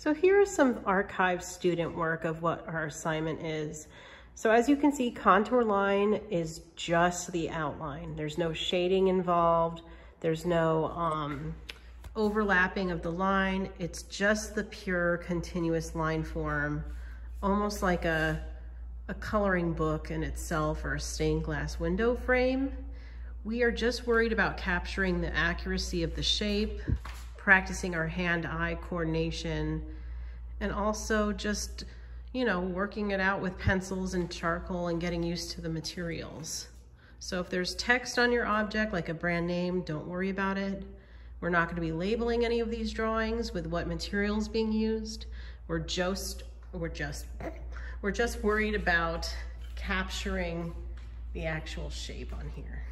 So here is some archive student work of what our assignment is. So as you can see, contour line is just the outline. There's no shading involved. There's no um, overlapping of the line. It's just the pure continuous line form, almost like a, a coloring book in itself or a stained glass window frame. We are just worried about capturing the accuracy of the shape, practicing our hand-eye coordination, and also just, you know, working it out with pencils and charcoal and getting used to the materials. So if there's text on your object, like a brand name, don't worry about it. We're not gonna be labeling any of these drawings with what materials being used. We're just, we're just, we're just worried about capturing the actual shape on here.